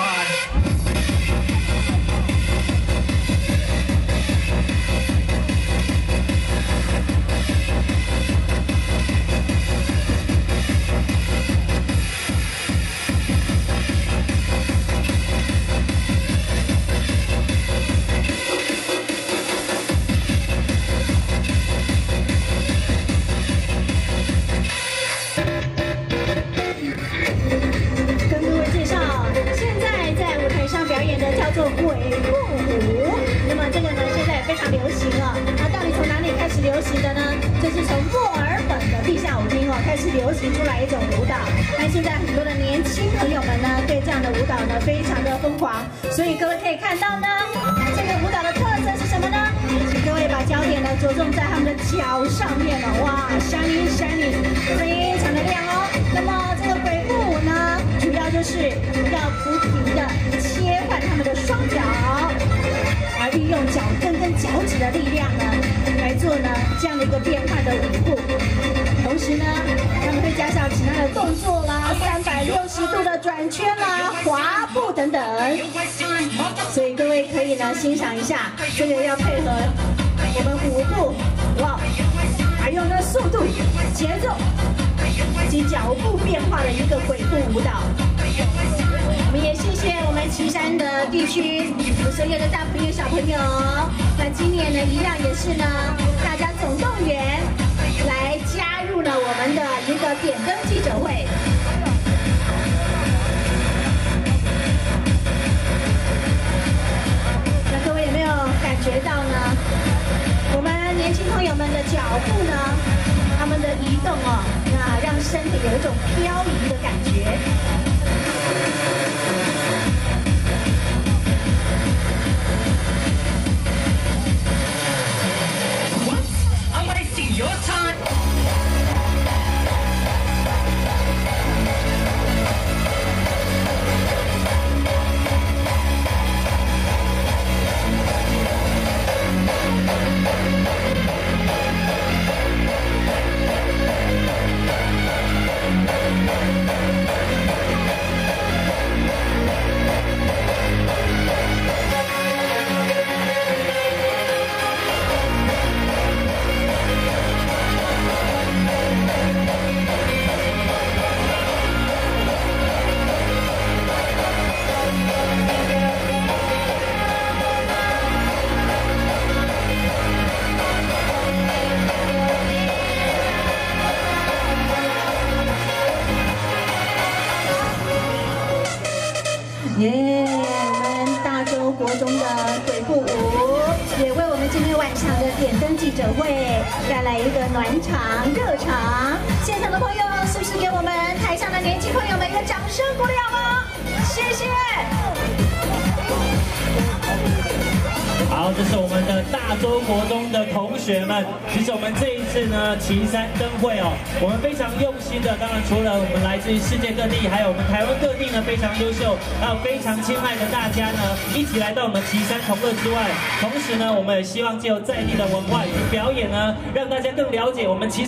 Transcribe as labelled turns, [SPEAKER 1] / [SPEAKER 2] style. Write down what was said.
[SPEAKER 1] god.
[SPEAKER 2] 叫做鬼步舞。那么这个呢，现在也非常流行了。那到底从哪里开始流行的呢？就是从墨尔本的地下舞厅哦开始流行出来一种舞蹈。那现在很多的年轻朋友们呢，对这样的舞蹈呢非常的疯狂。所以各位可以看到呢，这个舞蹈的特色是什么呢？请各位把焦点呢着重在他们的脚上面了。哇，shining shining，而运用脚跟跟脚趾的力量呢，来做呢这样的一个变换的舞步。同时呢，他们会加上其他的动作啦，三百六十度的转圈啦、滑步等等。所以各位可以呢欣赏一下，这个要配合我们舞步，哇，还有呢速度、节奏及脚步变化的一个鬼步舞蹈。我们也谢谢我们岐山的地区所有的大朋友小朋友。那今年呢，一样也是呢，大家总动员来加入了我们的一个点灯记者会。那各位有没有感觉到呢？我们年轻朋友们的脚步呢，他们的移动哦，那让身体有一种漂移的感觉。耶！我们大洲国中的鬼步舞也为我们今天晚上的点灯记者会带来一个暖场、热场。现场的朋友，是不是给我们台上的年轻朋友们一个掌声鼓励好吗？谢谢。
[SPEAKER 3] 这是我们的大洲国中的同学们。其实我们这一次呢，岐山灯会哦，我们非常用心的。当然，除了我们来自于世界各地，还有我们台湾各地呢，非常优秀，还有非常亲爱的大家呢，一起来到我们岐山同乐之外。同时呢，我们也希望借由在地的文化以及表演呢，让大家更了解我们岐。